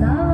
So